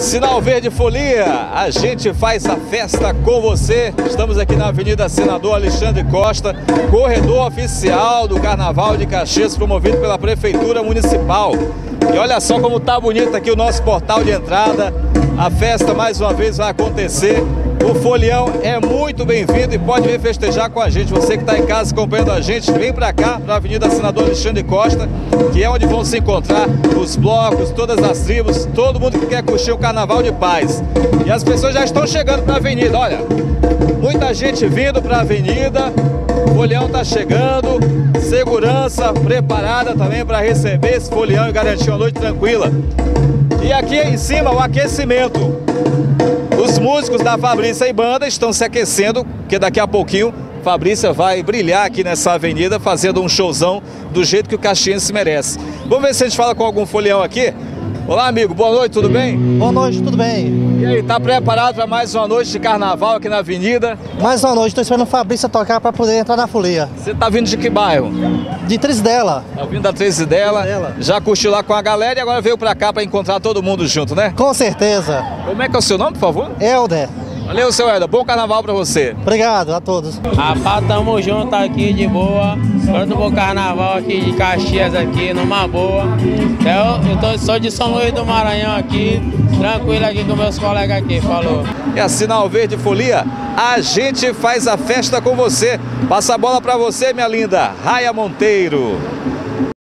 Sinal Verde Folia, a gente faz a festa com você. Estamos aqui na Avenida Senador Alexandre Costa, corredor oficial do Carnaval de Caxias, promovido pela Prefeitura Municipal. E olha só como tá bonito aqui o nosso portal de entrada. A festa mais uma vez vai acontecer. O Folião é muito bem-vindo e pode vir festejar com a gente. Você que está em casa acompanhando a gente, vem para cá, para a Avenida Senador Alexandre Costa, que é onde vão se encontrar os blocos, todas as tribos, todo mundo que quer curtir o Carnaval de Paz. E as pessoas já estão chegando para a Avenida, olha. Muita gente vindo para a Avenida, Folião está chegando, segurança preparada também para receber esse Folião e garantir uma noite tranquila. E aqui em cima o aquecimento. Os músicos da Fabrícia e Banda estão se aquecendo, porque daqui a pouquinho Fabrícia vai brilhar aqui nessa avenida fazendo um showzão do jeito que o Caxiense merece. Vamos ver se a gente fala com algum folião aqui. Olá, amigo, boa noite, tudo bem? Boa noite, tudo bem? E aí, tá preparado para mais uma noite de carnaval aqui na avenida? Mais uma noite, estou esperando o Fabrício tocar para poder entrar na folia. Você tá vindo de que bairro? De Trisdela. Tá vindo da Treze dela, Trisdela. já curtiu lá com a galera e agora veio pra cá para encontrar todo mundo junto, né? Com certeza. Como é que é o seu nome, por favor? Helder, Valeu, seu Eda, bom carnaval para você. obrigado a todos. Rapaz, tamo junto aqui de boa. Pronto pro carnaval aqui de Caxias aqui, numa boa. Eu, eu tô, sou de São Luís do Maranhão aqui, tranquilo aqui com meus colegas aqui, falou. É a Sinal Verde Folia, a gente faz a festa com você. Passa a bola para você, minha linda, Raia Monteiro.